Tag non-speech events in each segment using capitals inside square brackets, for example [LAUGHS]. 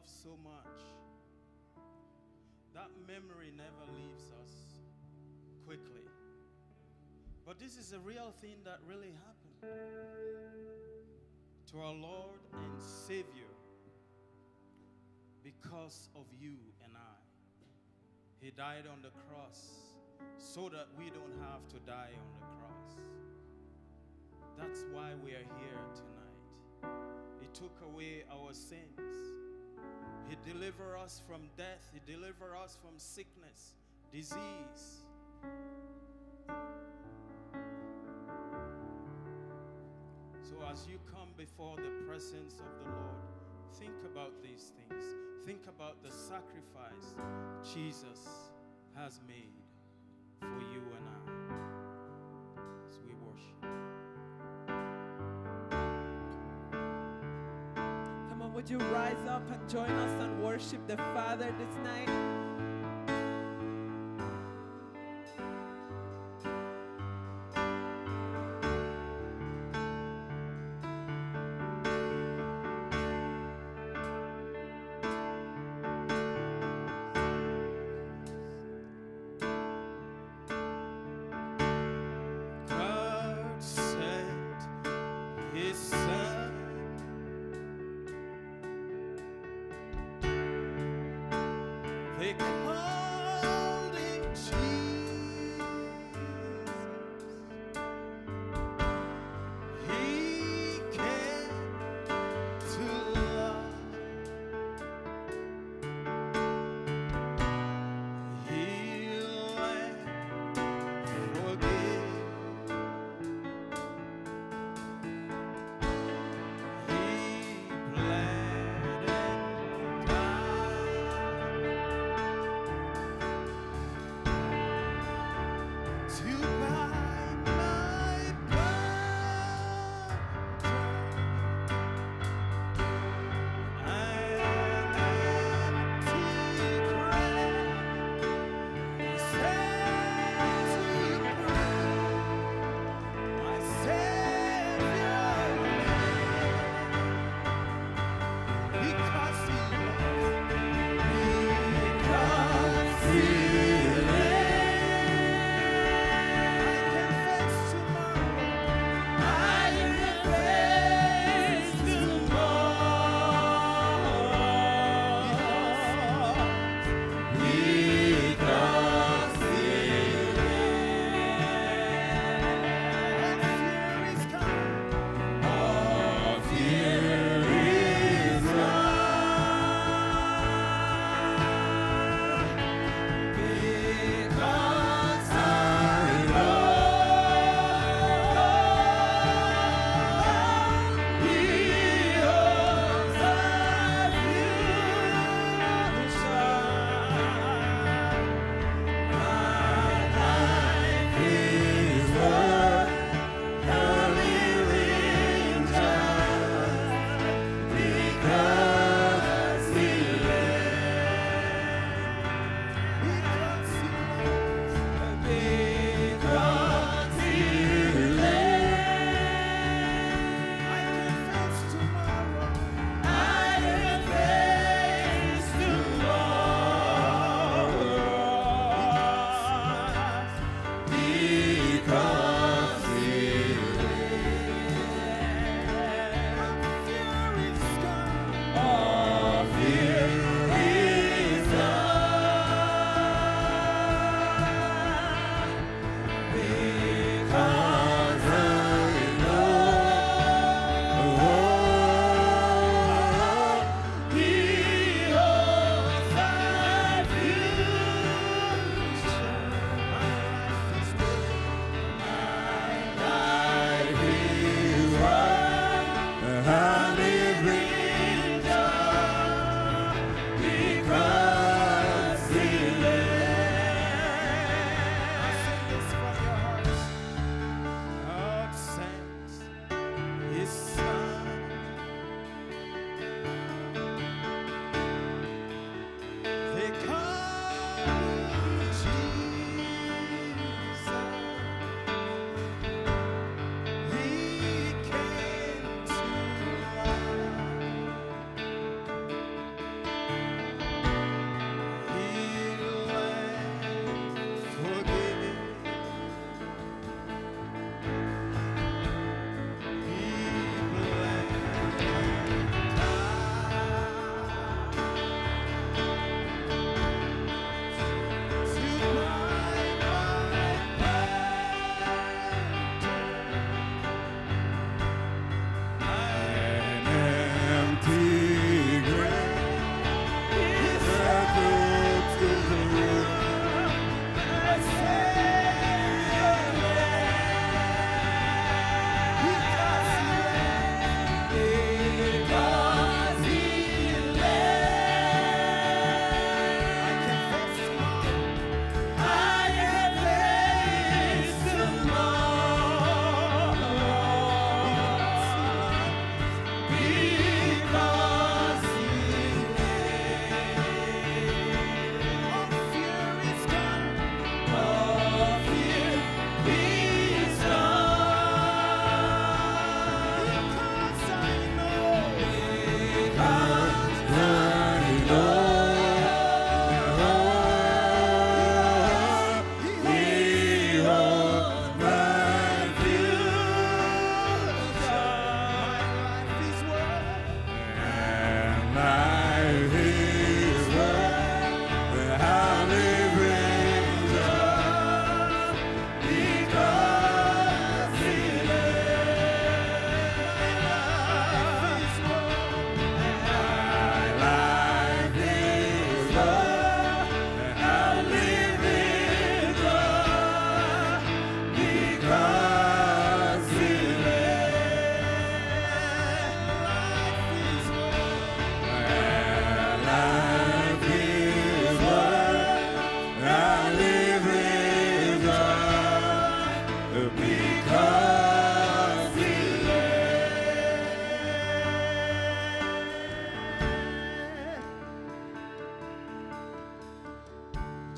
love so much. That memory never leaves us quickly. But this is a real thing that really happened to our Lord and Savior because of you and I. He died on the cross so that we don't have to die on the cross. That's why we are here tonight. He took away our sins. He delivered us from death. He delivered us from sickness, disease. So as you come before the presence of the Lord, think about these things. Think about the sacrifice Jesus has made for you and I would you rise up and join us and worship the Father this night?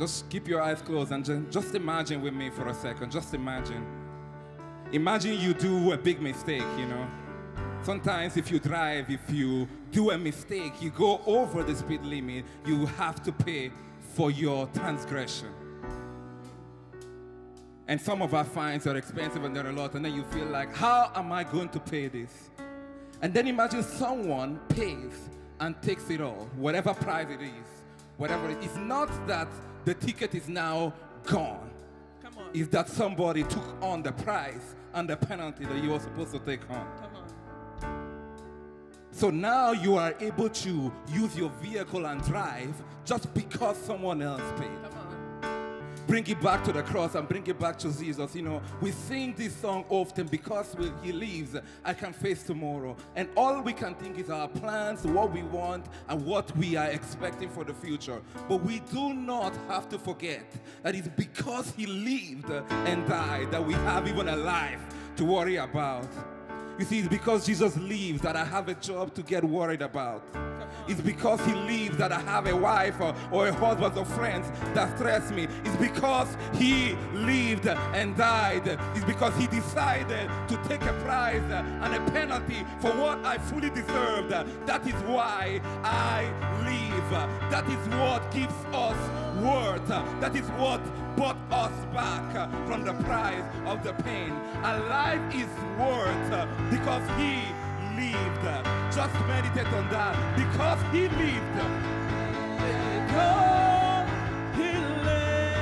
Just keep your eyes closed and just imagine with me for a second. Just imagine. Imagine you do a big mistake, you know. Sometimes, if you drive, if you do a mistake, you go over the speed limit, you have to pay for your transgression. And some of our fines are expensive and they're a lot, and then you feel like, how am I going to pay this? And then imagine someone pays and takes it all, whatever price it is, whatever it is. It's not that the ticket is now gone. Come on. Is that somebody took on the price and the penalty that you were supposed to take on. Come on. So now you are able to use your vehicle and drive just because someone else paid. Bring it back to the cross and bring it back to Jesus. You know, we sing this song often because when He lives, I can face tomorrow. And all we can think is our plans, what we want, and what we are expecting for the future. But we do not have to forget that it's because He lived and died that we have even a life to worry about. You see, it's because Jesus lives that I have a job to get worried about. It's because he lives that I have a wife or, or a husband or friends that stress me. It's because he lived and died. It's because he decided to take a price and a penalty for what I fully deserved. That is why I live. That is what gives us worth. That is what bought us back uh, from the price of the pain. A life is worth uh, because he lived. Just meditate on that. Because he lived. Because he A lives.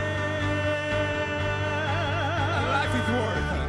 life is worth.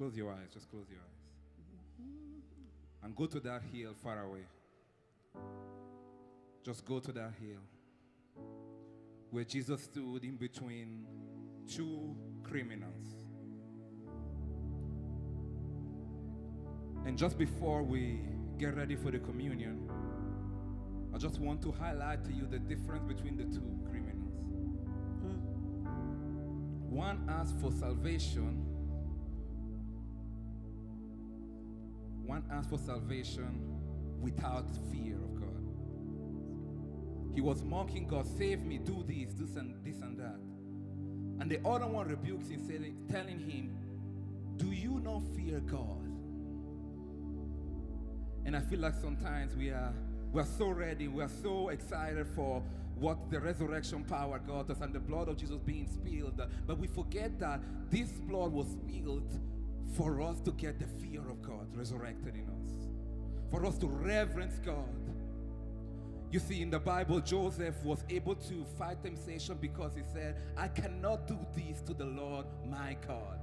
Close your eyes. Just close your eyes. And go to that hill far away. Just go to that hill where Jesus stood in between two criminals. And just before we get ready for the communion, I just want to highlight to you the difference between the two criminals. Hmm. One asked for salvation, one asked for salvation without fear of God. He was mocking God, save me, do this, this and this and that. And the other one rebukes him, saying, telling him, Do you not fear God? And I feel like sometimes we are we are so ready, we are so excited for what the resurrection power got us and the blood of Jesus being spilled. But we forget that this blood was spilled for us to get the fear of God resurrected in us, for us to reverence God. You see, in the Bible, Joseph was able to fight temptation because he said, I cannot do this to the Lord my God.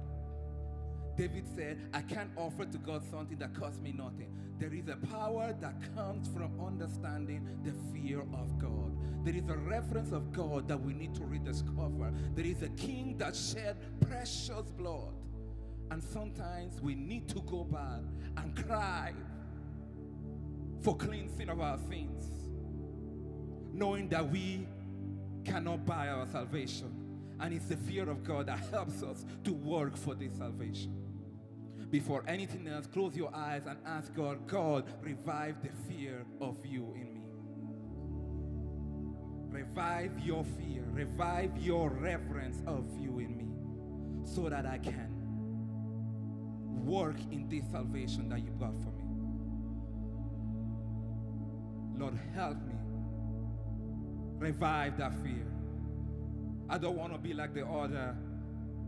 David said, I can't offer to God something that costs me nothing. There is a power that comes from understanding the fear of God. There is a reference of God that we need to rediscover. There is a king that shed precious blood. And sometimes we need to go back and cry for cleansing of our sins knowing that we cannot buy our salvation. And it's the fear of God that helps us to work for this salvation. Before anything else, close your eyes and ask God, God, revive the fear of you in me. Revive your fear, revive your reverence of you in me, so that I can work in this salvation that you got for me. Lord, help me revive that fear. I don't want to be like the other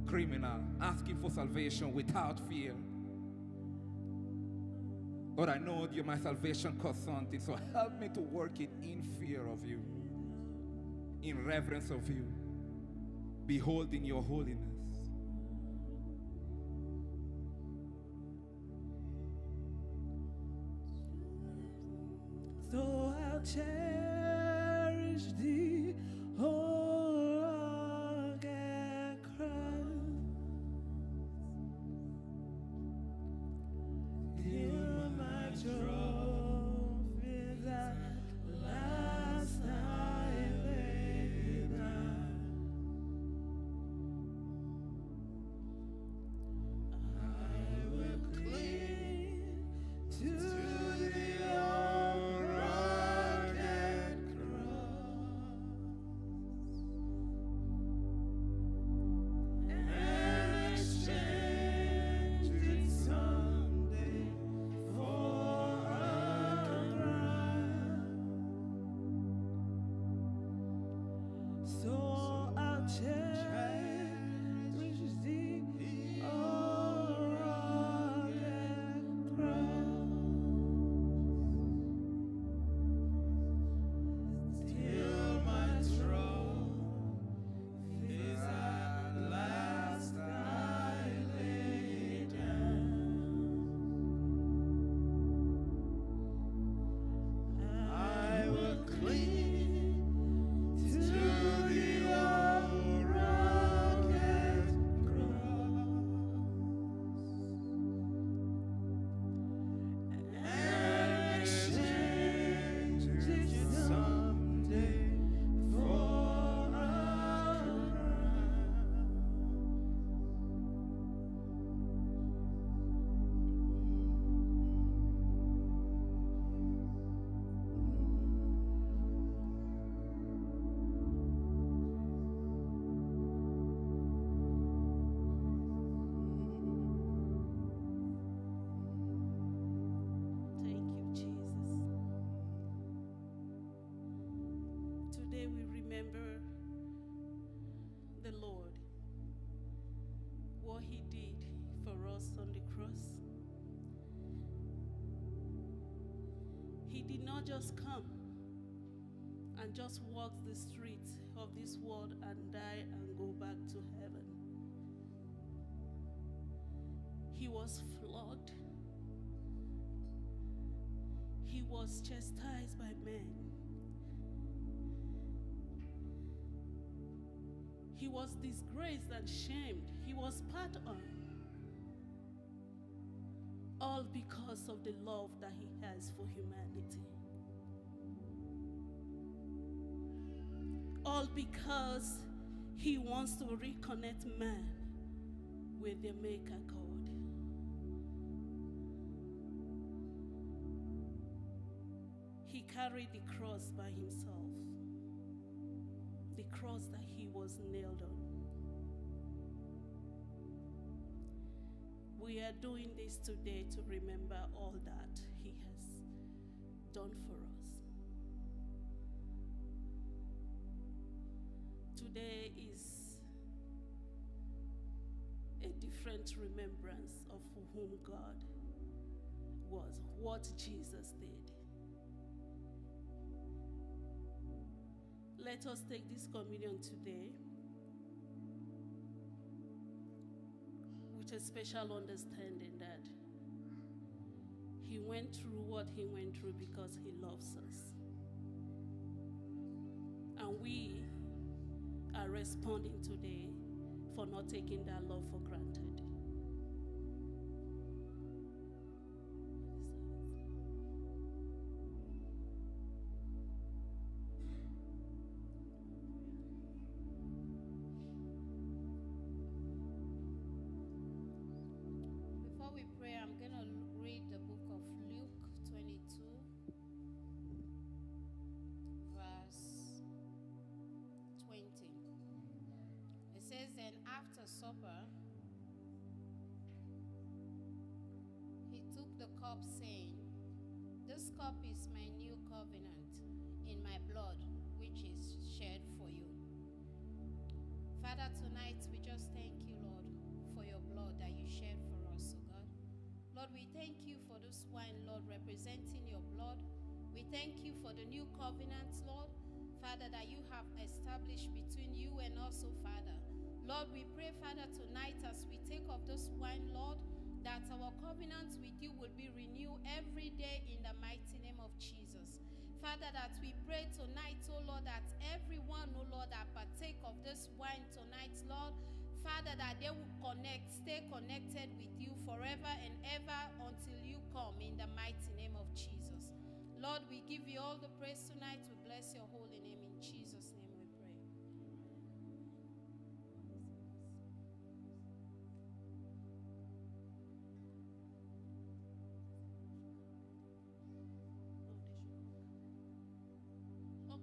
criminal asking for salvation without fear. But I know you, my salvation costs something, so help me to work it in fear of you, in reverence of you, beholding your holiness. So I'll cherish thee, oh He did not just come and just walk the streets of this world and die and go back to heaven. He was flogged. He was chastised by men. He was disgraced and shamed. He was spat on. All because of the love that he has for humanity. All because he wants to reconnect man with the Maker God. He carried the cross by himself, the cross that he was nailed on. We are doing this today to remember all that he has done for us. Today is a different remembrance of whom God was, what Jesus did. Let us take this communion today with a special understanding that He went through what He went through because He loves us. And we are responding today for not taking that love for granted. Supper, he took the cup, saying, This cup is my new covenant in my blood, which is shed for you. Father, tonight we just thank you, Lord, for your blood that you shed for us, oh God. Lord, we thank you for this wine, Lord, representing your blood. We thank you for the new covenant, Lord, Father, that you have established between you and us, oh Father. Lord, we pray, Father, tonight as we take of this wine, Lord, that our covenant with you will be renewed every day in the mighty name of Jesus. Father, that we pray tonight, oh Lord, that everyone, oh Lord, that partake of this wine tonight, Lord, Father, that they will connect, stay connected with you forever and ever until you come in the mighty name of Jesus. Lord, we give you all the praise tonight.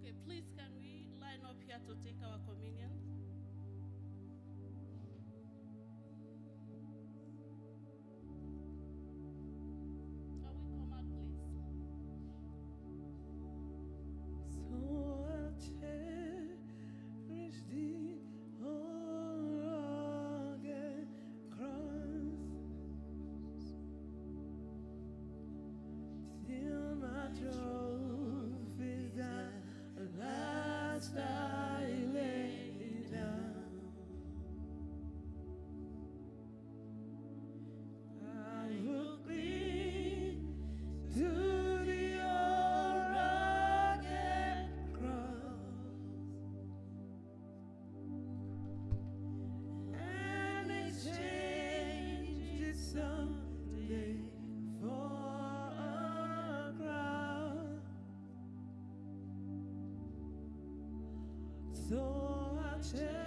Okay, please can we line up here to take our communion? So I cherish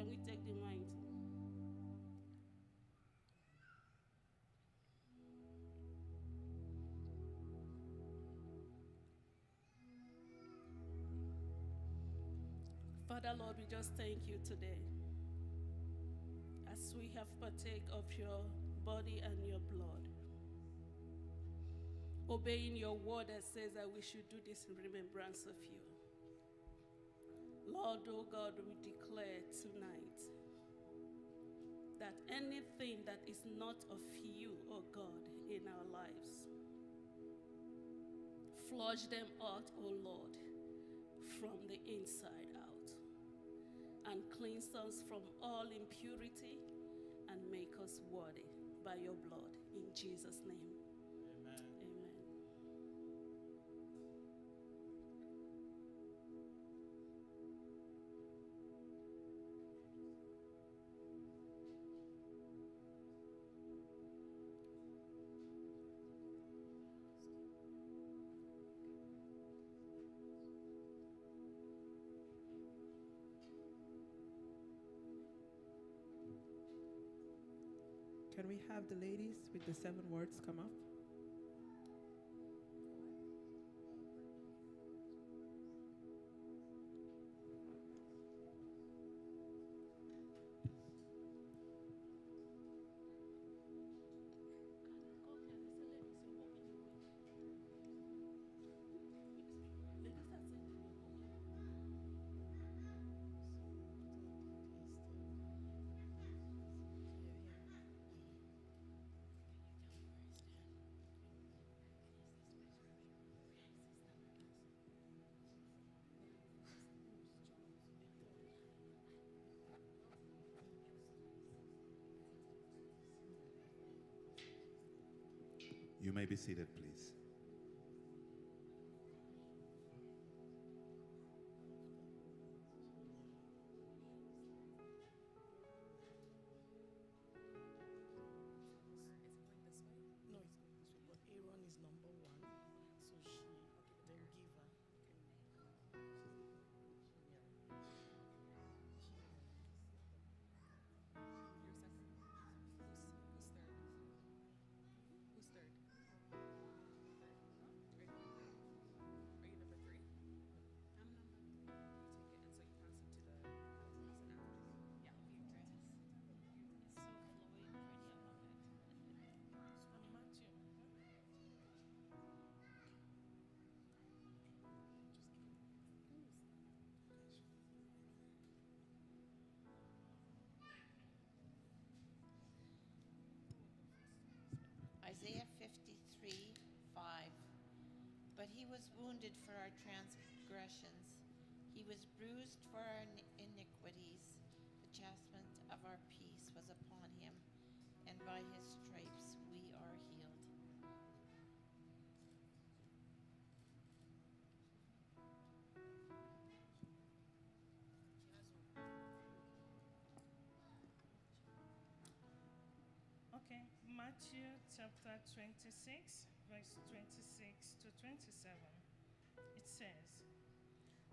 can we take the too? Father Lord, we just thank you today as we have partake of your body and your blood obeying your word that says that we should do this in remembrance of you. Lord, oh God, we declare tonight that anything that is not of you, oh God, in our lives, flush them out, oh Lord, from the inside out, and cleanse us from all impurity and make us worthy by your blood. In Jesus' name, we have the ladies with the seven words come up? You may be seated, please. Was wounded for our transgressions, he was bruised for our iniquities. The chastisement of our peace was upon him, and by his stripes Matthew chapter 26, verse 26 to 27. It says,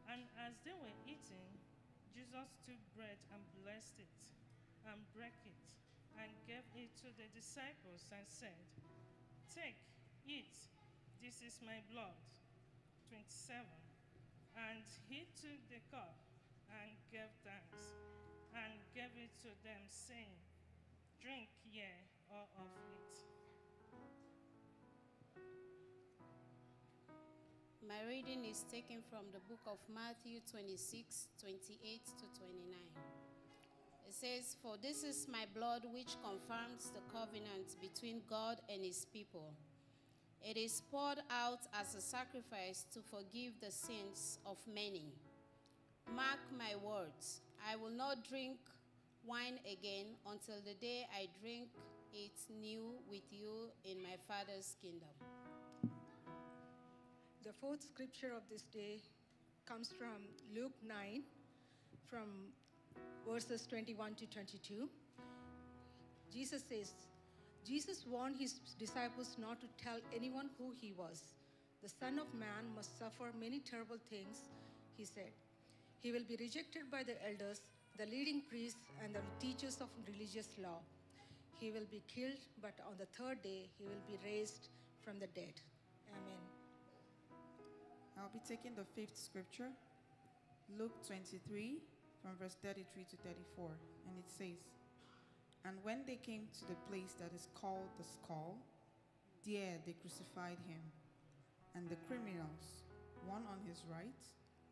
And as they were eating, Jesus took bread and blessed it, and broke it, and gave it to the disciples, and said, Take, eat, this is my blood. 27. And he took the cup and gave thanks, and gave it to them, saying, Drink ye all of it. My reading is taken from the book of Matthew 26, 28 to 29. It says, For this is my blood which confirms the covenant between God and his people. It is poured out as a sacrifice to forgive the sins of many. Mark my words, I will not drink wine again until the day I drink it new with you in my Father's kingdom. The fourth scripture of this day comes from Luke 9, from verses 21 to 22. Jesus says, Jesus warned his disciples not to tell anyone who he was. The Son of Man must suffer many terrible things, he said. He will be rejected by the elders, the leading priests, and the teachers of religious law. He will be killed, but on the third day he will be raised from the dead. Amen. I'll be taking the fifth scripture, Luke 23, from verse 33 to 34. And it says, And when they came to the place that is called the skull, there they crucified him, and the criminals, one on his right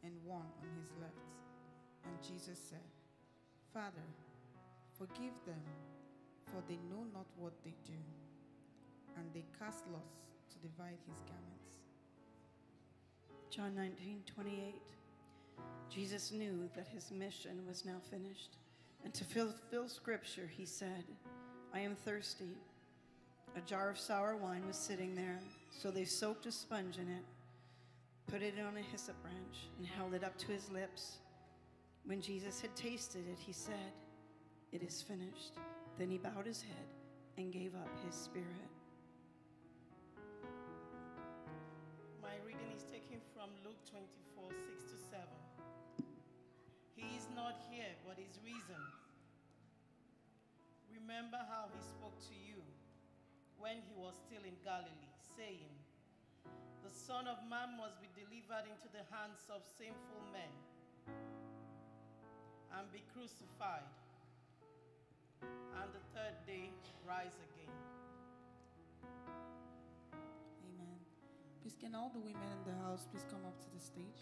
and one on his left. And Jesus said, Father, forgive them, for they know not what they do. And they cast lots to divide his garments. John 19, 28. Jesus knew that his mission was now finished. And to fulfill scripture, he said, I am thirsty. A jar of sour wine was sitting there, so they soaked a sponge in it, put it on a hyssop branch, and held it up to his lips. When Jesus had tasted it, he said, It is finished. Then he bowed his head and gave up his spirit. My reading is taken from Luke 24 6 to 7. He is not here, but is risen. Remember how he spoke to you when he was still in Galilee, saying, The Son of Man must be delivered into the hands of sinful men and be crucified, and the third day rise again. Amen. Please, can all the women in the house please come up to the stage?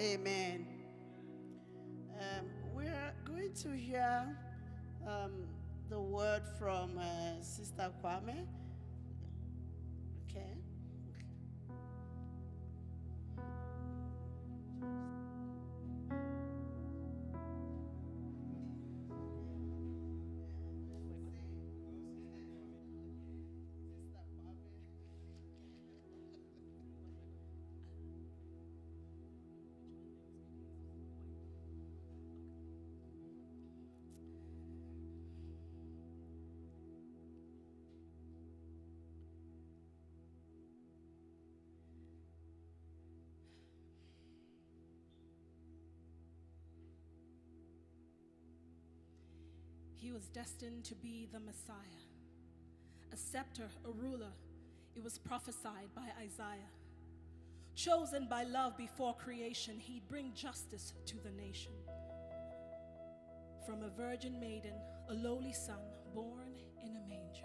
Amen. Um, we're going to hear um, the word from uh, Sister Kwame. He was destined to be the Messiah, a scepter, a ruler. It was prophesied by Isaiah. Chosen by love before creation, he'd bring justice to the nation. From a virgin maiden, a lowly son born in a manger.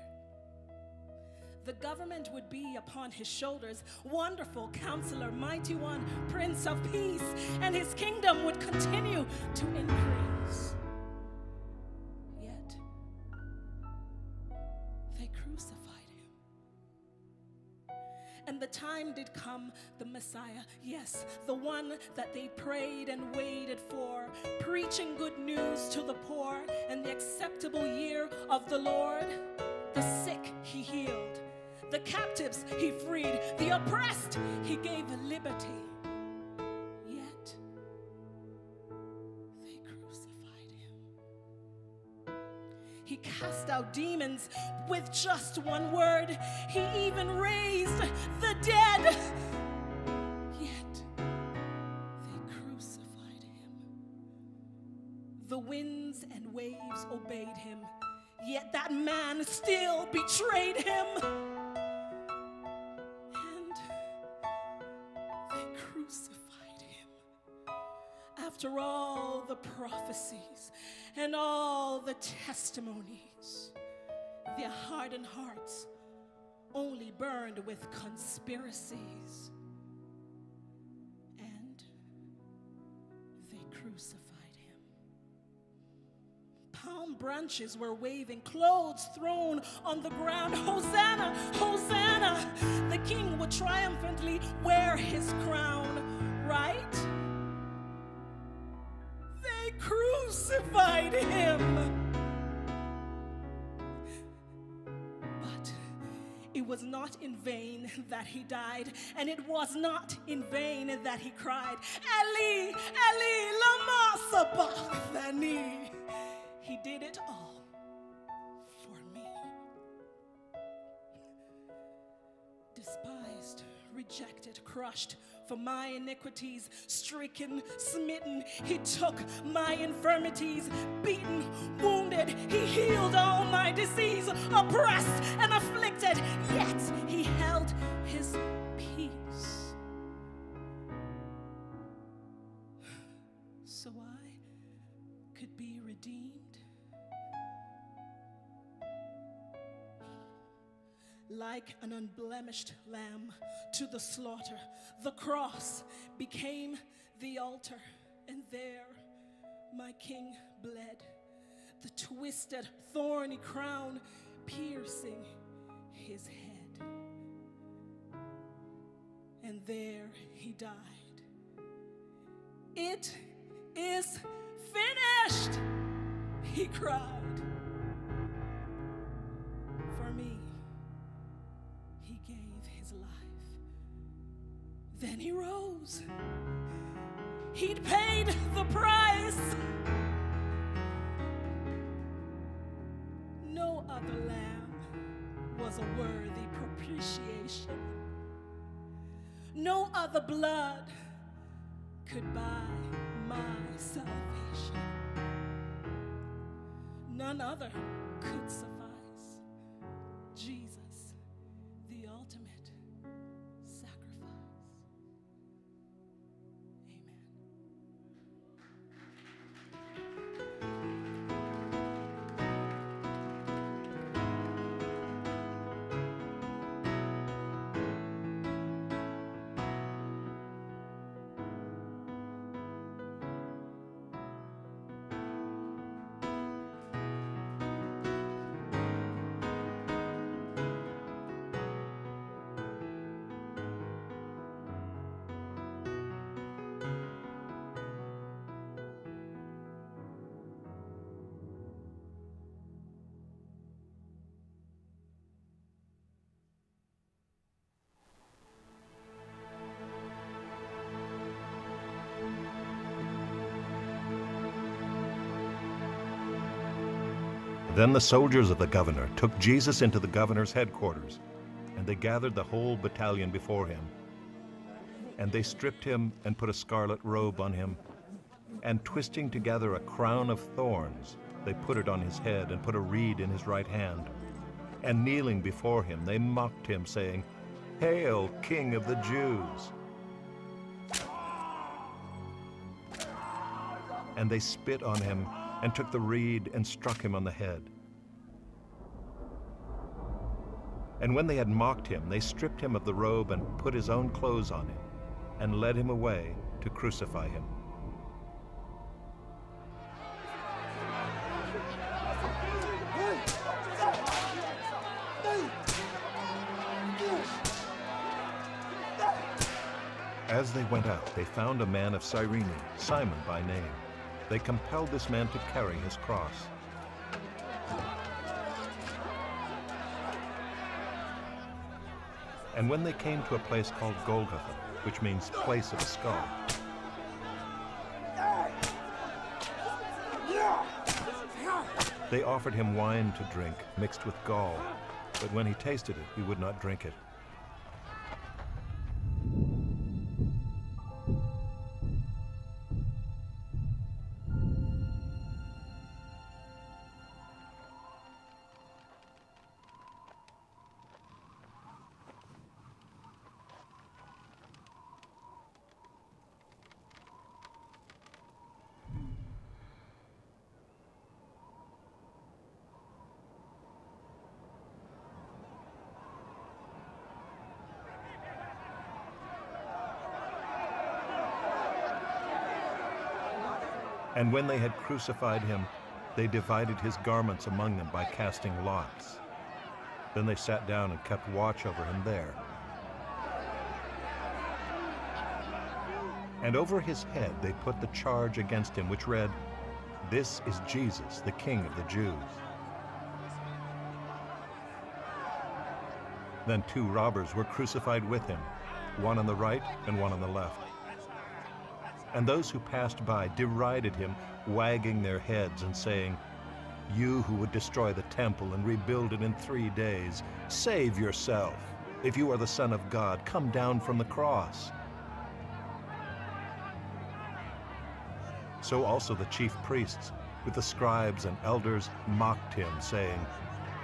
The government would be upon his shoulders, wonderful counselor, mighty one, prince of peace, and his kingdom would continue to increase. Time did come, the Messiah, yes, the one that they prayed and waited for, preaching good news to the poor and the acceptable year of the Lord. The sick he healed, the captives he freed, the oppressed he gave liberty. Cast out demons with just one word. He even raised the dead. Yet they crucified him. The winds and waves obeyed him. Yet that man still betrayed him. And they crucified him. After all the prophecies and all the testimonies, their hardened hearts only burned with conspiracies. And they crucified him. Palm branches were waving, clothes thrown on the ground. Hosanna, Hosanna! The king would triumphantly wear his crown, right? Him. But it was not in vain that he died, and it was not in vain that he cried, Eli, Eli, lama sabachthani. He did it all Despised, rejected, crushed for my iniquities, stricken, smitten. He took my infirmities, beaten, wounded. He healed all my disease, oppressed and afflicted. Yet he held his peace. So I could be redeemed. Like an unblemished lamb to the slaughter. The cross became the altar, and there my king bled. The twisted, thorny crown piercing his head. And there he died. It is finished, he cried. Then he rose. He'd paid the price. No other lamb was a worthy propitiation. No other blood could buy my salvation. None other could suffice. Then the soldiers of the governor took Jesus into the governor's headquarters, and they gathered the whole battalion before him. And they stripped him and put a scarlet robe on him, and twisting together a crown of thorns, they put it on his head and put a reed in his right hand. And kneeling before him, they mocked him, saying, Hail, King of the Jews! And they spit on him and took the reed and struck him on the head. And when they had mocked him, they stripped him of the robe and put his own clothes on him, and led him away to crucify him. As they went out, they found a man of Cyrene, Simon by name. They compelled this man to carry his cross. And when they came to a place called Golgotha, which means place of a skull, they offered him wine to drink mixed with gall, but when he tasted it, he would not drink it. And when they had crucified him, they divided his garments among them by casting lots. Then they sat down and kept watch over him there. And over his head they put the charge against him, which read, This is Jesus, the King of the Jews. Then two robbers were crucified with him, one on the right and one on the left. And those who passed by derided him, wagging their heads and saying, You who would destroy the temple and rebuild it in three days, save yourself. If you are the Son of God, come down from the cross. So also the chief priests, with the scribes and elders, mocked him, saying,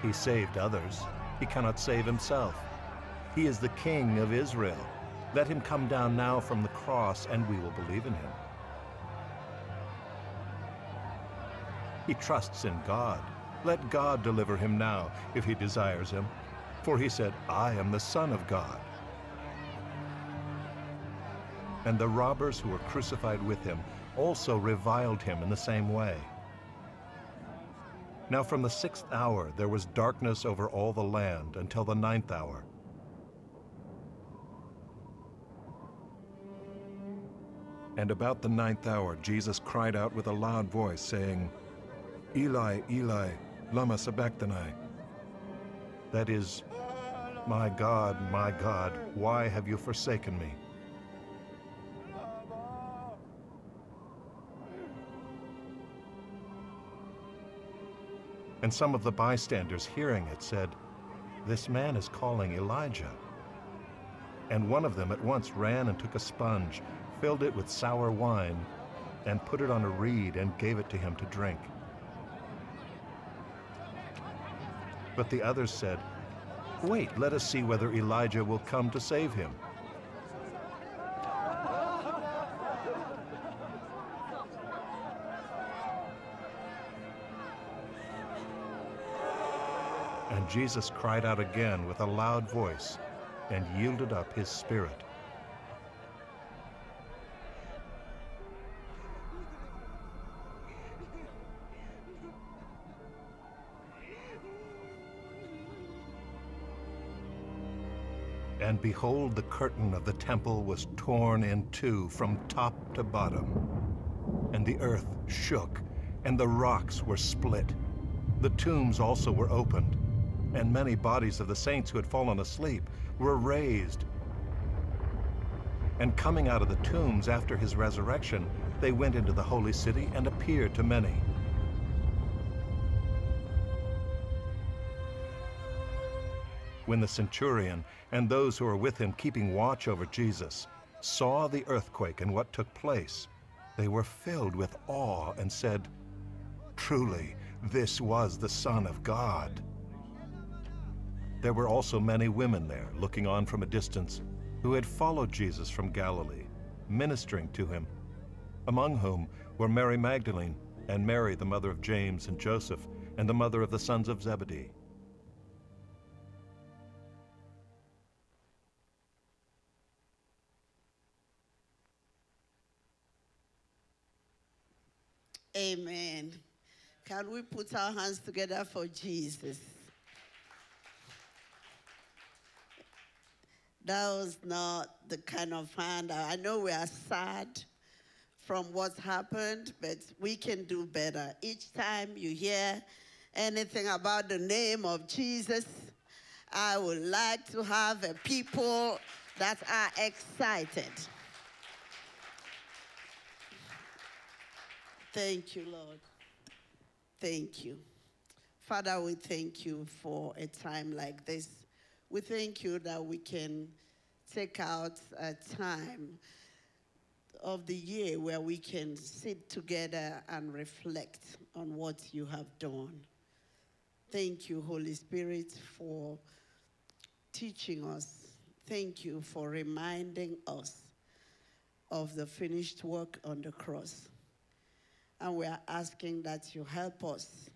He saved others, he cannot save himself. He is the King of Israel. Let him come down now from the cross, and we will believe in him. He trusts in God. Let God deliver him now, if he desires him. For he said, I am the Son of God. And the robbers who were crucified with him also reviled him in the same way. Now from the sixth hour there was darkness over all the land until the ninth hour. And about the ninth hour, Jesus cried out with a loud voice, saying, Eli, Eli, lama sabachthani. That is, My God, my God, why have you forsaken me? And some of the bystanders hearing it said, This man is calling Elijah. And one of them at once ran and took a sponge, filled it with sour wine, and put it on a reed and gave it to him to drink. But the others said, Wait, let us see whether Elijah will come to save him. And Jesus cried out again with a loud voice and yielded up his spirit. And behold, the curtain of the temple was torn in two from top to bottom. And the earth shook, and the rocks were split. The tombs also were opened, and many bodies of the saints who had fallen asleep were raised. And coming out of the tombs after his resurrection, they went into the holy city and appeared to many. When the centurion and those who were with him keeping watch over Jesus saw the earthquake and what took place, they were filled with awe and said, Truly, this was the Son of God. There were also many women there, looking on from a distance, who had followed Jesus from Galilee, ministering to him, among whom were Mary Magdalene and Mary, the mother of James and Joseph, and the mother of the sons of Zebedee. Amen. Can we put our hands together for Jesus? That was not the kind of hand. I know we are sad from what's happened, but we can do better. Each time you hear anything about the name of Jesus, I would like to have a people that are excited. Thank you, Lord. Thank you. Father, we thank you for a time like this. We thank you that we can take out a time of the year where we can sit together and reflect on what you have done. Thank you, Holy Spirit, for teaching us. Thank you for reminding us of the finished work on the cross. And we are asking that you help us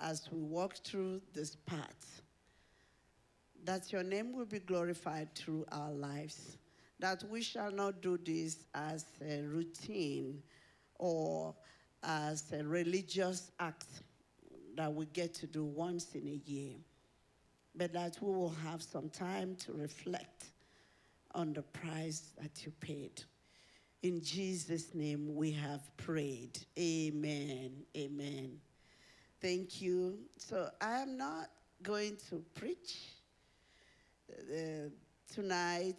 as we walk through this path, that your name will be glorified through our lives, that we shall not do this as a routine or as a religious act that we get to do once in a year, but that we will have some time to reflect on the price that you paid. In Jesus' name we have prayed. Amen. Amen. Thank you. So I am not going to preach uh, tonight.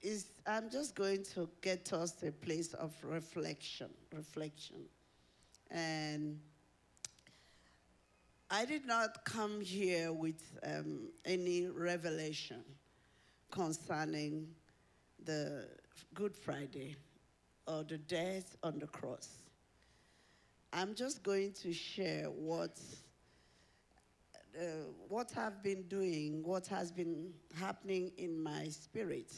Is I'm just going to get us a place of reflection, reflection. And I did not come here with um, any revelation concerning the Good Friday or the death on the cross. I'm just going to share what, uh, what I've been doing, what has been happening in my spirit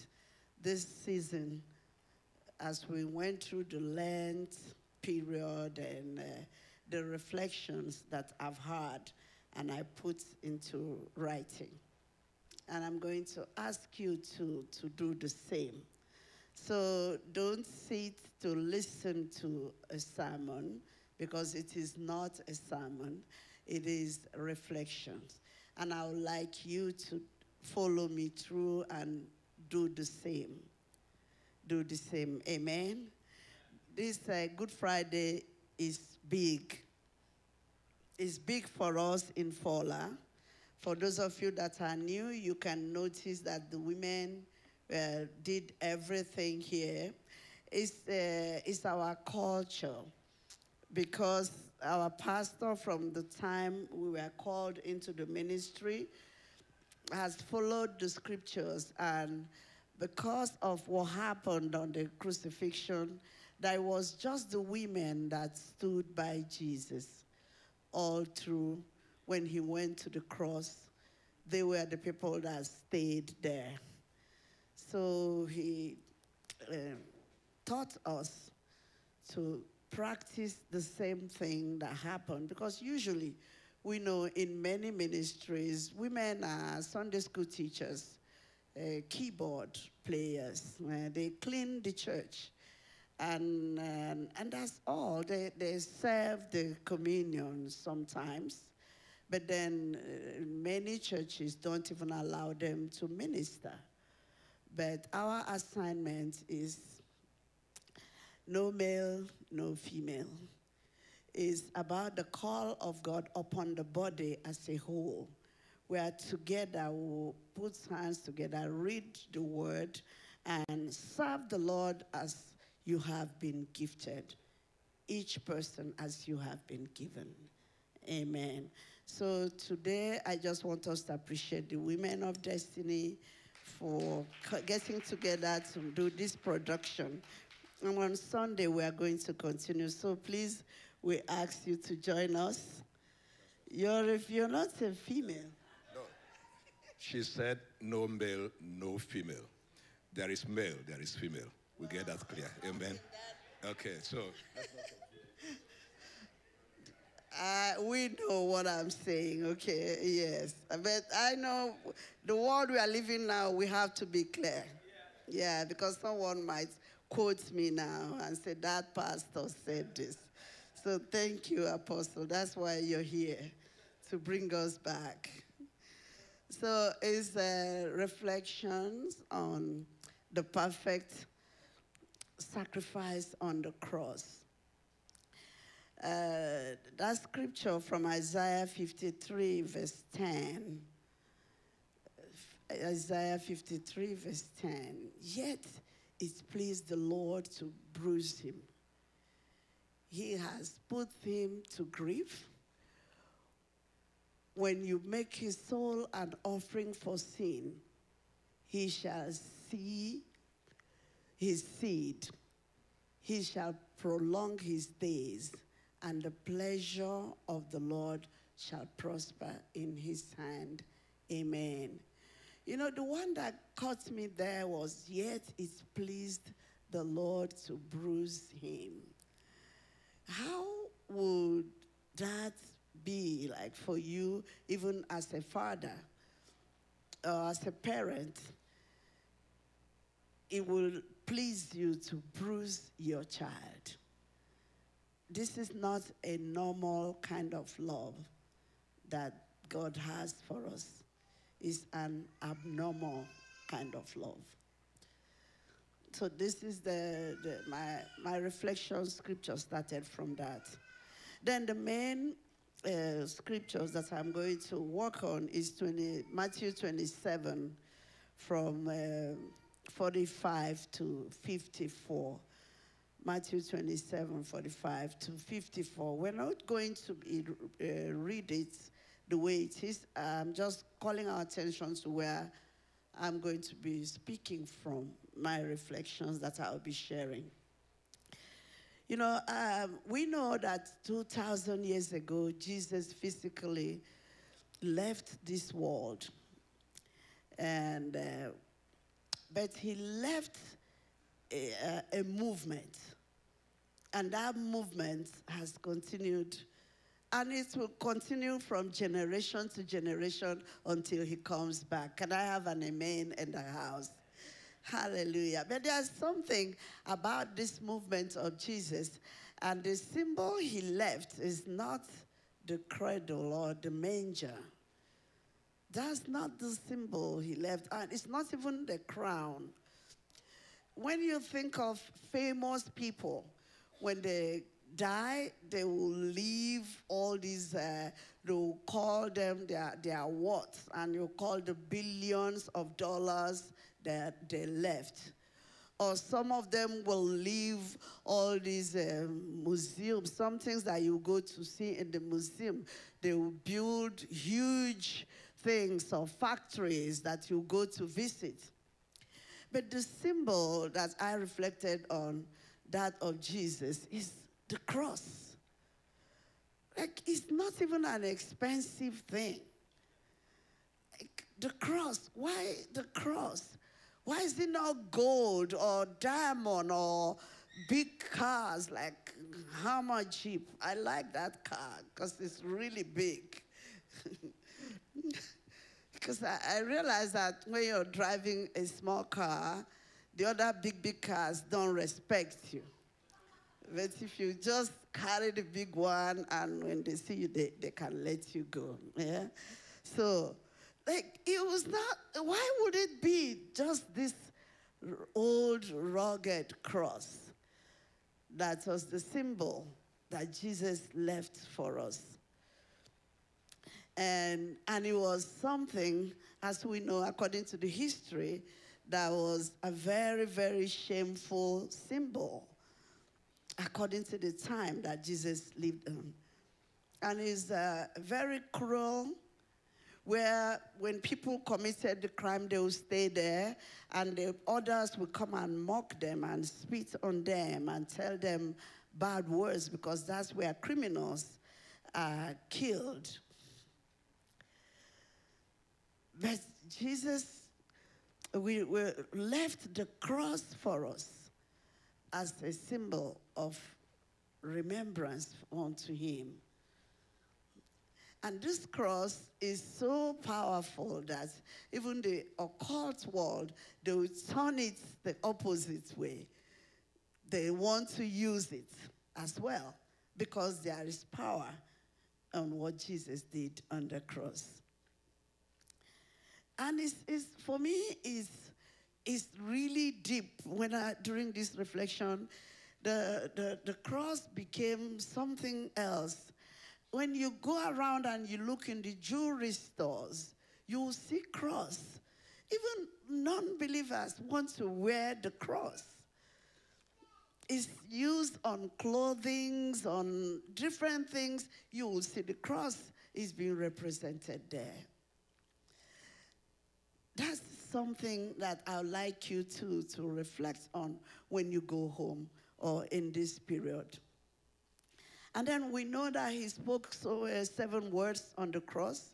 this season as we went through the Lent period and uh, the reflections that I've had and I put into writing. And I'm going to ask you to, to do the same. So don't sit to listen to a sermon because it is not a sermon, it is reflections. And I would like you to follow me through and do the same. Do the same. Amen. This uh, Good Friday is big. It's big for us in FOLAH. For those of you that are new, you can notice that the women uh, did everything here. It's, uh, it's our culture because our pastor, from the time we were called into the ministry, has followed the scriptures. And because of what happened on the crucifixion, there was just the women that stood by Jesus all through when he went to the cross. They were the people that stayed there. So he uh, taught us to practice the same thing that happened because usually we know in many ministries, women are Sunday school teachers, uh, keyboard players, uh, they clean the church. And, and, and that's all. They, they serve the communion sometimes, but then uh, many churches don't even allow them to minister. But our assignment is no male, no female. Is about the call of God upon the body as a whole. We are together, we put hands together, read the word, and serve the Lord as you have been gifted. Each person as you have been given. Amen. So today, I just want us to appreciate the women of destiny for getting together to do this production. And on Sunday, we are going to continue. So please, we ask you to join us. You're, if you're not a female, No. She said, no male, no female. There is male, there is female. We get that clear. Amen. Okay, so [LAUGHS] Uh, we know what I'm saying, okay? Yes. But I know the world we are living now, we have to be clear. Yeah, because someone might quote me now and say, That pastor said this. So thank you, Apostle. That's why you're here, to bring us back. So it's uh, reflections on the perfect sacrifice on the cross. Uh, that scripture from Isaiah 53, verse 10. Isaiah 53, verse 10. Yet it pleased the Lord to bruise him. He has put him to grief. When you make his soul an offering for sin, he shall see his seed. He shall prolong his days, and the pleasure of the Lord shall prosper in his hand. Amen. You know, the one that caught me there was, Yet it pleased the Lord to bruise him. How would that be like for you, even as a father or as a parent? It will please you to bruise your child. This is not a normal kind of love that God has for us. It's an abnormal kind of love. So this is the, the my my reflection scripture started from that. Then the main uh, scriptures that I'm going to work on is 20, Matthew 27 from uh, 45 to 54. Matthew 27, 45 to 54. We're not going to be, uh, read it the way it is. I'm just calling our attention to where I'm going to be speaking from, my reflections that I'll be sharing. You know, um, we know that 2,000 years ago, Jesus physically left this world. And, uh, but he left a, a, a movement. And that movement has continued. And it will continue from generation to generation until he comes back. Can I have an amen in the house? Hallelujah. But there's something about this movement of Jesus, and the symbol he left is not the cradle or the manger. That's not the symbol he left, and it's not even the crown. When you think of famous people, when they die, they will leave all these, uh, they'll call them their, their worth, and you call the billions of dollars that they left. Or some of them will leave all these um, museums, some things that you go to see in the museum. They will build huge things or factories that you go to visit. But the symbol that I reflected on, that of Jesus, is the cross. Like, it's not even an expensive thing. Like, the cross, why the cross? Why is it not gold or diamond or big cars like Hummer Jeep? I like that car because it's really big. [LAUGHS] because I, I realize that when you're driving a small car, the other big, big cars don't respect you. But if you just carry the big one and when they see you, they, they can let you go. Yeah? So, like, it was not, why would it be just this old, rugged cross that was the symbol that Jesus left for us? And, and it was something, as we know, according to the history, that was a very, very shameful symbol according to the time that Jesus lived in. and is uh, very cruel. Where when people committed the crime, they will stay there, and the others will come and mock them and spit on them and tell them bad words because that's where criminals are killed. But Jesus, we, we left the cross for us as a symbol of remembrance unto him. And this cross is so powerful that even the occult world, they will turn it the opposite way. They want to use it as well because there is power on what Jesus did on the cross. And it's, it's for me, is it's really deep when I, during this reflection, the, the, the cross became something else. When you go around and you look in the jewelry stores, you see cross. Even non-believers want to wear the cross. It's used on clothing, on different things. You will see the cross is being represented there. That's something that I would like you to, to reflect on when you go home or in this period. And then we know that he spoke so uh, seven words on the cross,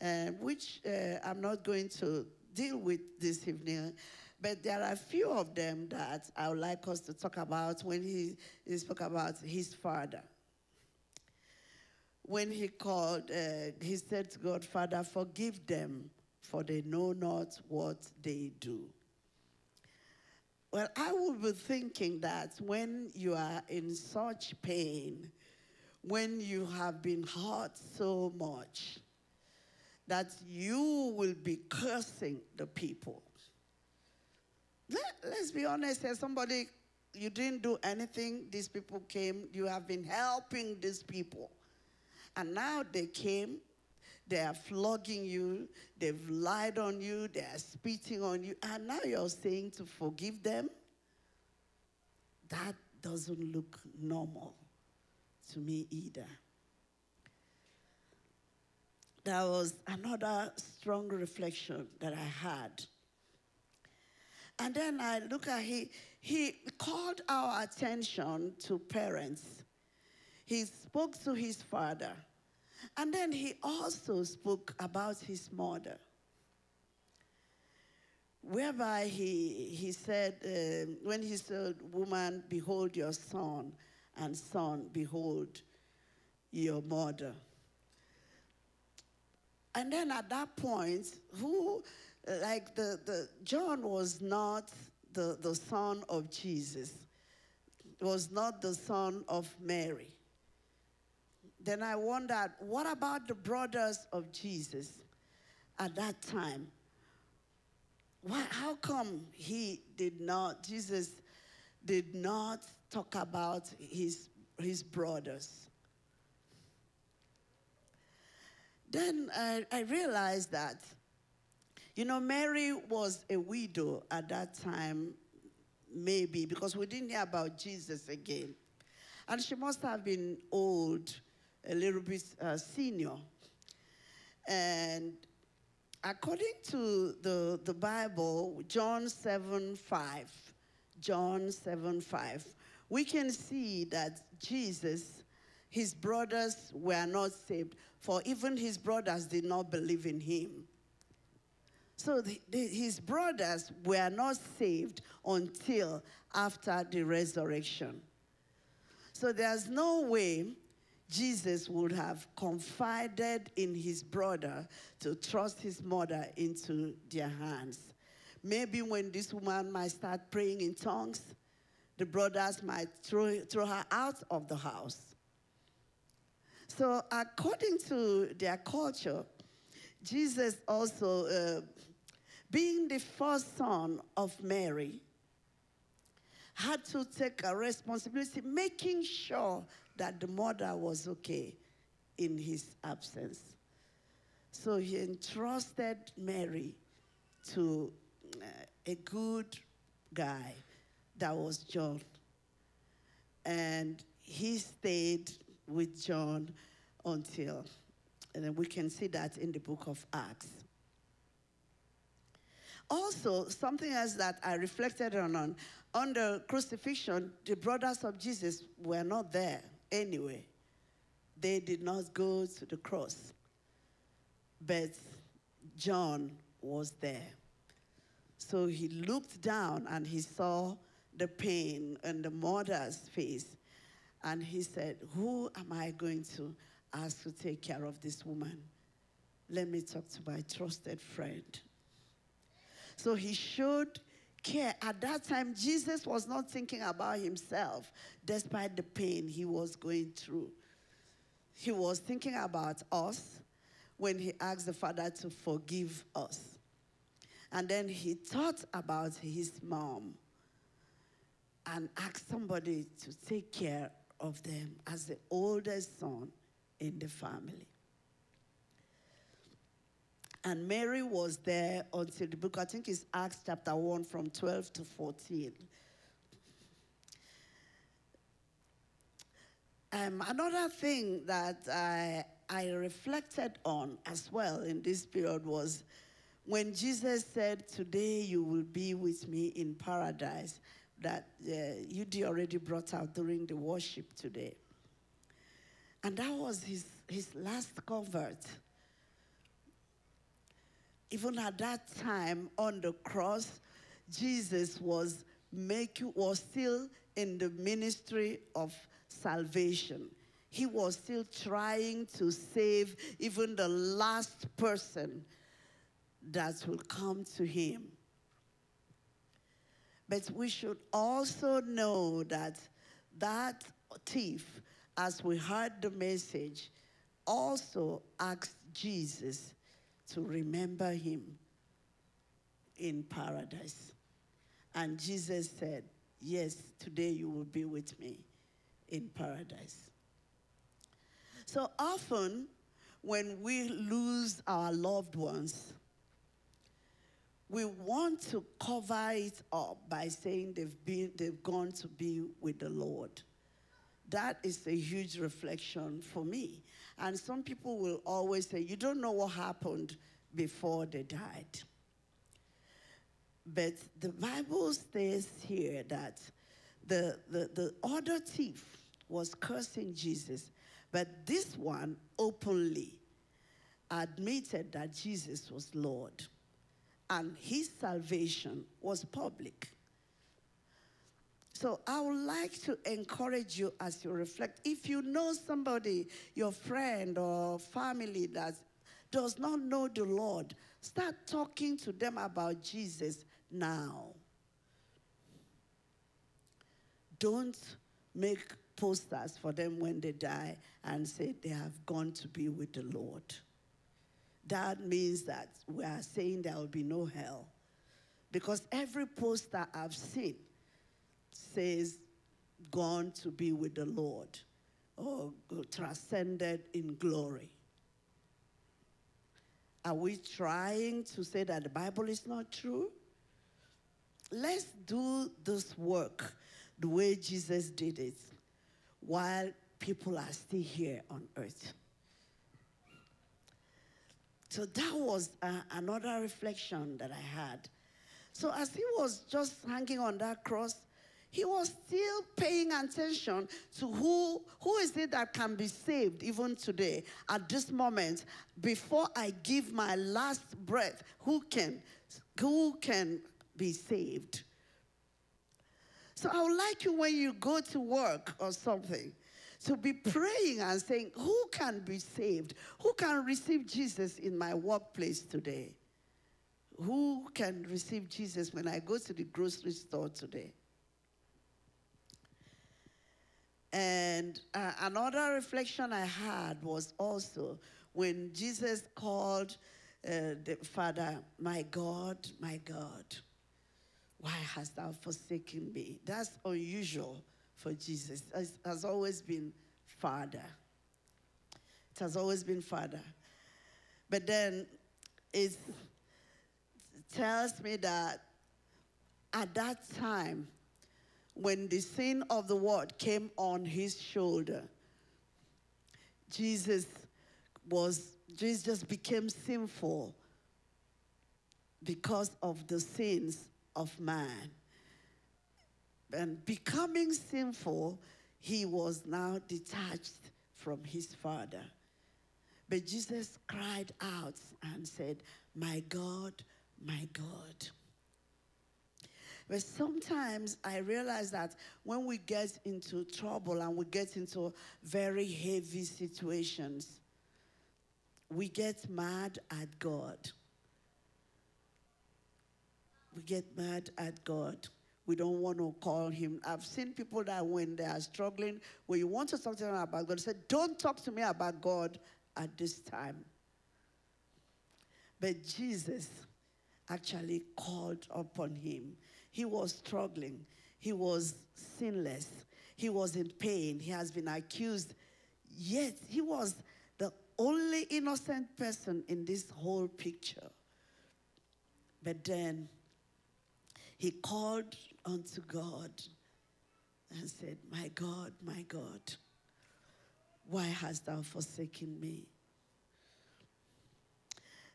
uh, which uh, I'm not going to deal with this evening. But there are a few of them that I would like us to talk about when he, he spoke about his father. When he called, uh, he said to God, Father, forgive them, for they know not what they do. Well, I would be thinking that when you are in such pain, when you have been hurt so much, that you will be cursing the people. Let, us be honest, as somebody, you didn't do anything, these people came, you have been helping these people. And now they came, they are flogging you, they've lied on you, they are spitting on you, and now you're saying to forgive them? That doesn't look normal to me either. That was another strong reflection that I had. And then I look at he he called our attention to parents. He spoke to his father. And then he also spoke about his mother. Whereby he, he said, uh, when he said, Woman, behold your son, and son, behold your mother. And then at that point, who, like the, the John was not the, the son of Jesus, was not the son of Mary. Then I wondered, what about the brothers of Jesus at that time? Why, how come he did not, Jesus did not talk about his, his brothers? Then I, I realized that, you know, Mary was a widow at that time, maybe, because we didn't hear about Jesus again. And she must have been old a little bit uh, senior. And according to the, the Bible, John 7 5, John 7 5, we can see that Jesus, his brothers were not saved, for even his brothers did not believe in him. So the, the, his brothers were not saved until after the resurrection. So there's no way Jesus would have confided in his brother to trust his mother into their hands. Maybe when this woman might start praying in tongues, the brothers might throw, throw her out of the house. So, according to their culture, Jesus also, uh, being the first son of Mary, had to take a responsibility, making sure that the mother was okay in his absence. So he entrusted Mary to uh, a good guy that was John. And he stayed with John until, and we can see that in the book of Acts. Also, something else that I reflected on, on the crucifixion, the brothers of Jesus were not there anyway. They did not go to the cross. But John was there. So he looked down and he saw the pain on the mother's face. And he said, Who am I going to ask to take care of this woman? Let me talk to my trusted friend. So he showed care. At that time, Jesus was not thinking about himself, despite the pain he was going through. He was thinking about us when he asked the Father to forgive us. And then he thought about his mom and asked somebody to take care of them as the oldest son in the family. And Mary was there until the book, I think it's Acts chapter 1 from 12 to 14. Um, another thing that I, I reflected on as well in this period was when Jesus said, Today you will be with me in paradise, that uh, you already brought out during the worship today. And that was his, his last convert even at that time on the cross, Jesus was making was still in the ministry of salvation. He was still trying to save even the last person that will come to him. But we should also know that that thief, as we heard the message, also asked Jesus to remember him in paradise. And Jesus said, Yes, today you will be with me in paradise. So often, when we lose our loved ones, we want to cover it up by saying they've, been, they've gone to be with the Lord. That is a huge reflection for me. And some people will always say, You don't know what happened before they died. But the Bible says here that the, the, the other thief was cursing Jesus, but this one openly admitted that Jesus was Lord, and his salvation was public. So I would like to encourage you as you reflect. If you know somebody, your friend or family that does not know the Lord, start talking to them about Jesus now. Don't make posters for them when they die and say they have gone to be with the Lord. That means that we are saying there will be no hell. Because every poster I've seen says, gone to be with the Lord or transcended in glory. Are we trying to say that the Bible is not true? Let's do this work the way Jesus did it while people are still here on earth. So that was uh, another reflection that I had. So as he was just hanging on that cross, he was still paying attention to who, who is it that can be saved even today at this moment before I give my last breath who can who can be saved? So I would like you when you go to work or something to be praying and saying who can be saved? Who can receive Jesus in my workplace today? Who can receive Jesus when I go to the grocery store today And uh, another reflection I had was also when Jesus called uh, the Father, My God, my God, why hast thou forsaken me? That's unusual for Jesus. It has always been Father. It has always been Father. But then it tells me that at that time, when the sin of the world came on his shoulder, Jesus was Jesus became sinful because of the sins of man. And becoming sinful, he was now detached from his father. But Jesus cried out and said, My God, my God. But sometimes I realize that when we get into trouble and we get into very heavy situations, we get mad at God. We get mad at God. We don't want to call him. I've seen people that when they are struggling, when you want to talk to them about God, they say, Don't talk to me about God at this time. But Jesus actually called upon him. He was struggling, he was sinless, he was in pain, he has been accused. Yet he was the only innocent person in this whole picture. But then he called unto God and said, My God, my God, why hast thou forsaken me?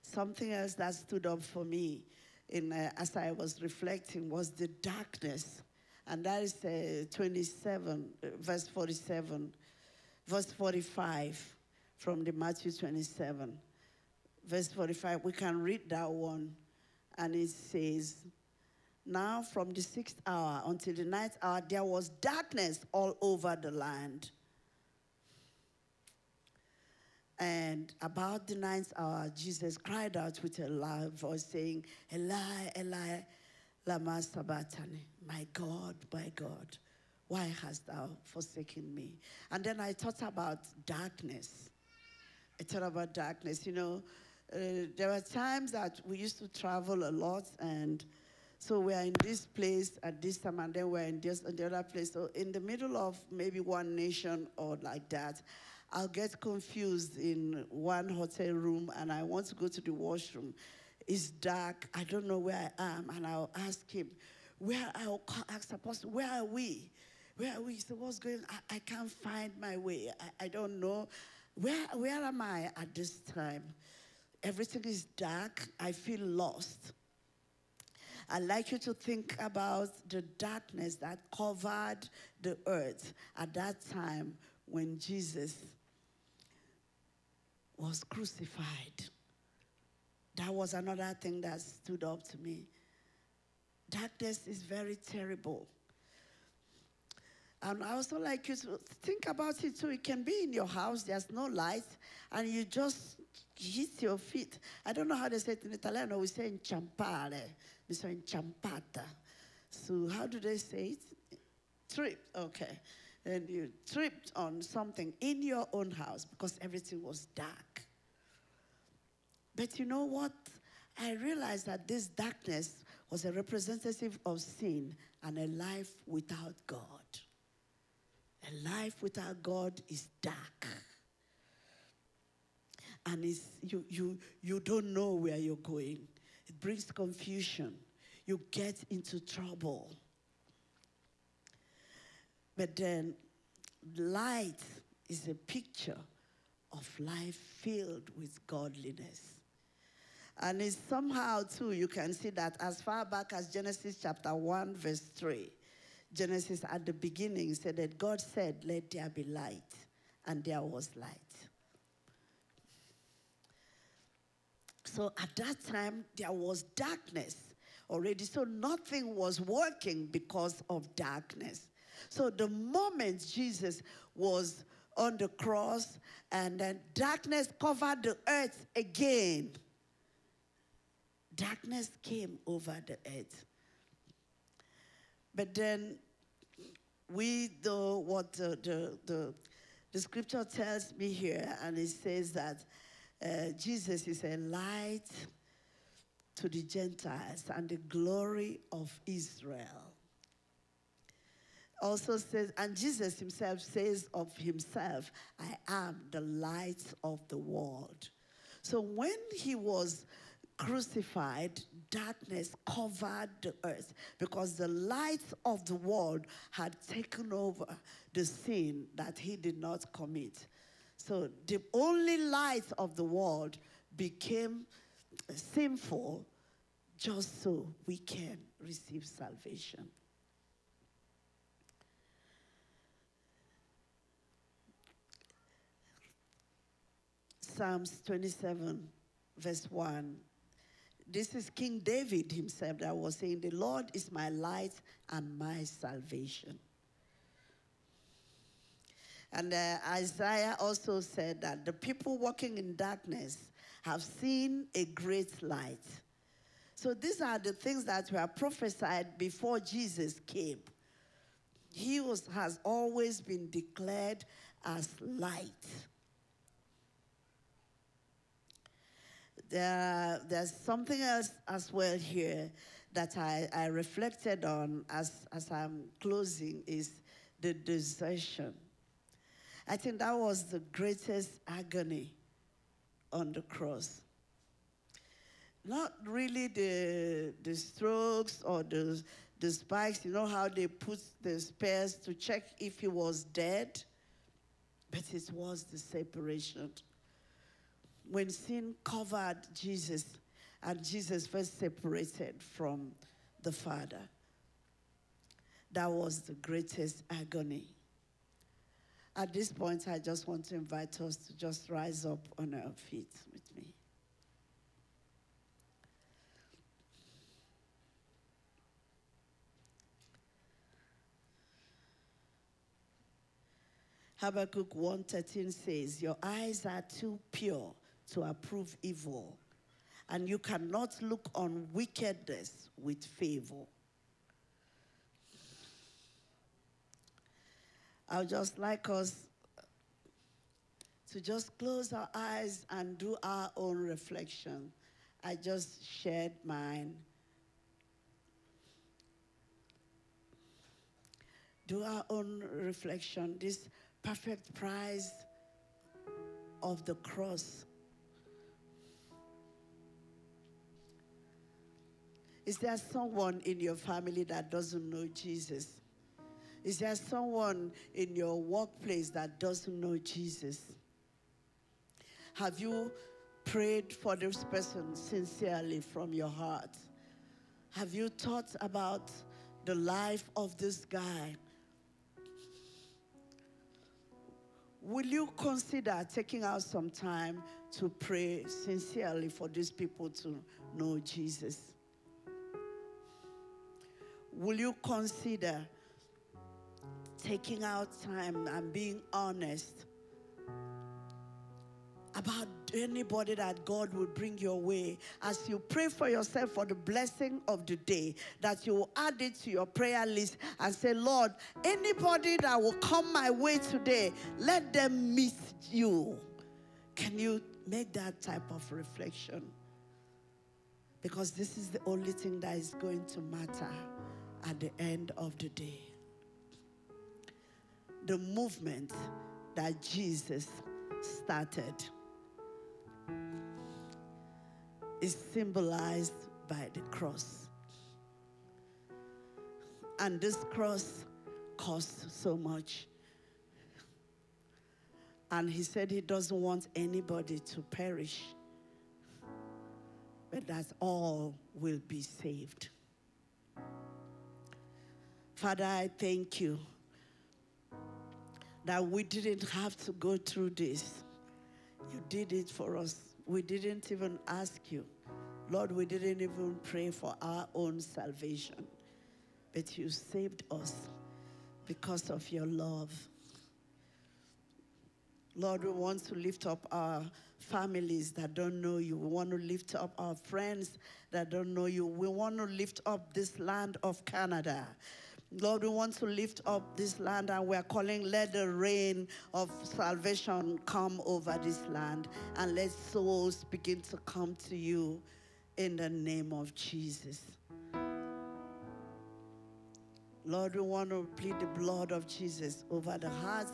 Something else that stood up for me in, uh, as I was reflecting was the darkness. And that is uh, 27, uh, verse 47, verse 45 from the Matthew 27. Verse 45, we can read that one. And it says, Now from the sixth hour until the ninth hour, there was darkness all over the land. And about the ninth hour, Jesus cried out with a loud voice, saying, Eli, Eli, lama sabachthani, my God, my God, why hast thou forsaken me? And then I thought about darkness. I thought about darkness. You know, uh, there were times that we used to travel a lot, and so we're in this place at this time, and then we're in this in the other place. So in the middle of maybe one nation or like that, I'll get confused in one hotel room and I want to go to the washroom. It's dark. I don't know where I am. And I'll ask him, where I'll ask Apostle, where are we? Where are we? He said, what's going on? I, I can't find my way. I, I don't know. Where, where am I at this time? Everything is dark. I feel lost. I'd like you to think about the darkness that covered the earth at that time when Jesus was crucified. That was another thing that stood up to me. Darkness is very terrible. And I also like you to think about it too. It can be in your house, there's no light, and you just hit your feet. I don't know how they say it in Italiano. We say inciampare. We say inciampata. So how do they say it? Trip. Okay and you tripped on something in your own house because everything was dark. But you know what? I realized that this darkness was a representative of sin and a life without God. A life without God is dark. And you, you, you don't know where you're going. It brings confusion. You get into trouble. But then light is a picture of life filled with godliness. And it's somehow, too, you can see that as far back as Genesis chapter 1, verse 3. Genesis at the beginning said that God said, Let there be light, and there was light. So at that time, there was darkness already. So nothing was working because of darkness. So the moment Jesus was on the cross and then darkness covered the earth again, darkness came over the earth. But then we know what the, the, the, the scripture tells me here, and it says that uh, Jesus is a light to the Gentiles and the glory of Israel also says, and Jesus himself says of himself, I am the light of the world. So when he was crucified, darkness covered the earth because the light of the world had taken over the sin that he did not commit. So the only light of the world became sinful just so we can receive salvation. Psalms 27, verse 1. This is King David himself that was saying, The Lord is my light and my salvation. And uh, Isaiah also said that the people walking in darkness have seen a great light. So these are the things that were prophesied before Jesus came. He was, has always been declared as light. There, there's something else as well here that I, I reflected on as, as I'm closing is the desertion. I think that was the greatest agony on the cross. Not really the, the strokes or the, the spikes, you know how they put the spears to check if he was dead, but it was the separation. When sin covered Jesus, and Jesus was separated from the Father, that was the greatest agony. At this point, I just want to invite us to just rise up on our feet with me. Habakkuk 1:13 says, "Your eyes are too pure to approve evil, and you cannot look on wickedness with favor." I would just like us to just close our eyes and do our own reflection. I just shared mine. Do our own reflection. This perfect prize of the cross. Is there someone in your family that doesn't know Jesus? Is there someone in your workplace that doesn't know Jesus? Have you prayed for this person sincerely from your heart? Have you thought about the life of this guy? Will you consider taking out some time to pray sincerely for these people to know Jesus? Will you consider taking out time and being honest about anybody that God will bring your way as you pray for yourself for the blessing of the day, that you will add it to your prayer list and say, Lord, anybody that will come my way today, let them meet you. Can you make that type of reflection? Because this is the only thing that is going to matter at the end of the day. The movement that Jesus started is symbolized by the cross. And this cross cost so much. And he said he doesn't want anybody to perish, but that all will be saved. Father, I thank you that we didn't have to go through this. You did it for us. We didn't even ask you. Lord, we didn't even pray for our own salvation. But you saved us because of your love. Lord, we want to lift up our families that don't know you. We want to lift up our friends that don't know you. We want to lift up this land of Canada. Lord, we want to lift up this land and we're calling, let the rain of salvation come over this land and let souls begin to come to you in the name of Jesus. Lord, we want to plead the blood of Jesus over the hearts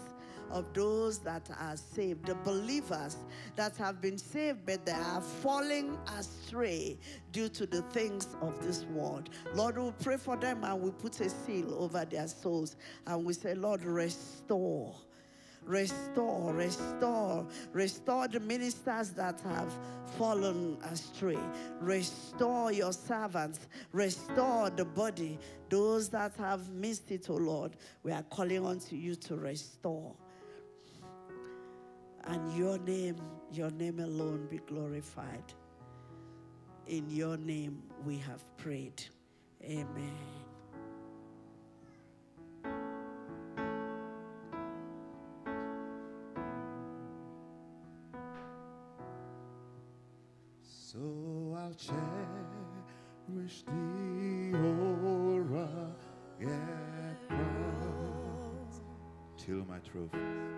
of those that are saved, the believers that have been saved, but they are falling astray due to the things of this world. Lord, we pray for them and we put a seal over their souls and we say, Lord, restore restore, restore, restore the ministers that have fallen astray. Restore your servants, restore the body, those that have missed it, O oh Lord. We are calling unto you to restore and your name, your name alone be glorified. In your name we have prayed. Amen. So I'll cherish the aura, yeah, till my trophies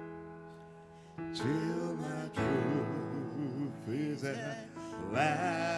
till my truth is at last.